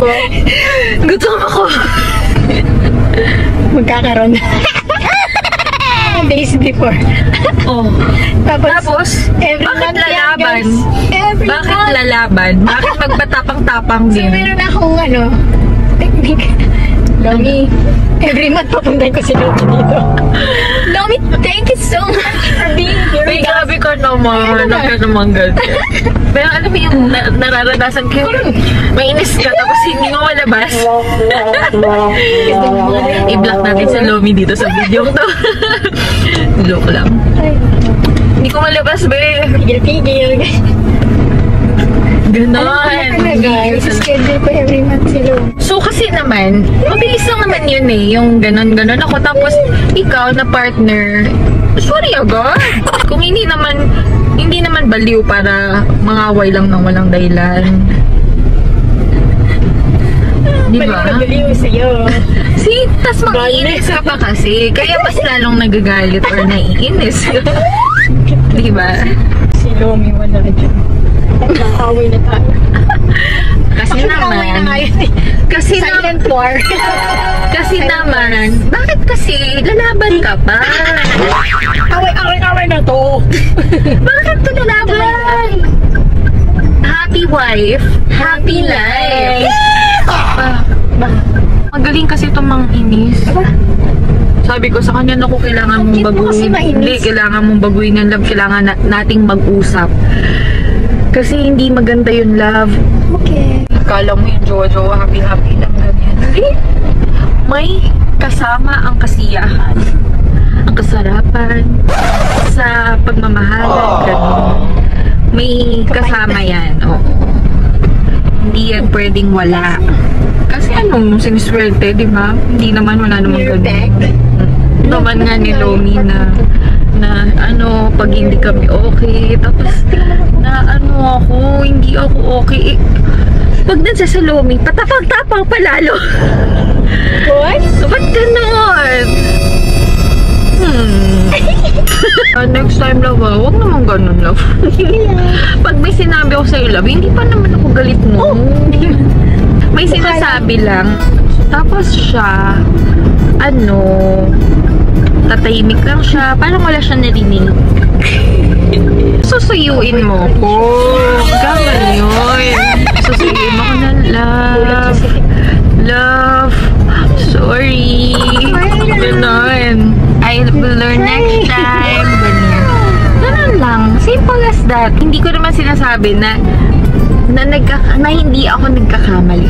ko. Gutom ako. Magkakaroon. Days before. Oh. Tapos, Tapos, every bakit yan, lalaban? Every Bakit month. lalaban? Bakit magpatapang-tapang So, din? meron akong ano, technique. Lomi, every month papuntahin ko si Lomi dito. Lomi, thank you so much ka naman. Ano ka naman ganyan. Pero alam mo yung na- nararanasan ko yung mainis ka tapos hindi mo malabas. I-block natin sa Lomi dito sa video to. Joke lang. Hindi ko malabas, be. Pigil-pigil. Ganon. Ano na guys, schedule ko every month si Lomi. So kasi naman, mabilis lang naman yun eh, yung ganon-ganon ako. Tapos, ikaw na partner, sorry agad. Kung hindi naman, hindi naman baliw para mangaway lang ng walang dahilan. Di Baliw ba? na baliw sa'yo. Si, tas mag-iinis ka pa kasi. Kaya mas lalong nagagalit or naiinis. Di ba? Si Lomi, wala dyan. Nakaway na tayo. Kasi na naman, eh. kasi naman, Silent war. kasi naman, kasi lalaban ka pa? Away, away, away na to. Bakit ka lalaban? Happy wife, happy life. Ah, magaling kasi itong mga inis. Sabi ko sa kanya, naku, kailangan mong baguhin. Hindi, kailangan mong baguhin ang love. Kailangan na, nating mag-usap. Kasi hindi maganda yung love. Okay. Kala mo yung jowa-jowa, happy-happy lang ganyan. Hindi. May kasama ang kasiyahan. Ang kasarapan. Sa pagmamahalan. Ganun. May kasama yan. Oo. Hindi yan pwedeng wala. Kasi ano, siniswerte, di ba? Hindi naman, wala namang back. naman nga ni Lomi na na ano, pag hindi kami okay, tapos na ano ako, hindi ako okay. Eh, pag nandiyan sa Lomi, patapang-tapang palalo. What? Ba't ganon? Hmm. Ah, next time, love, ah, huwag naman ganun, love. Pag may sinabi ako sa'yo, love, hindi pa naman ako galit mo. may sinasabi lang. Tapos siya, ano, tatahimik lang siya. Parang wala siya narinig. That. Hindi ko naman sinasabi na na, nagka, na hindi ako nagkakamali.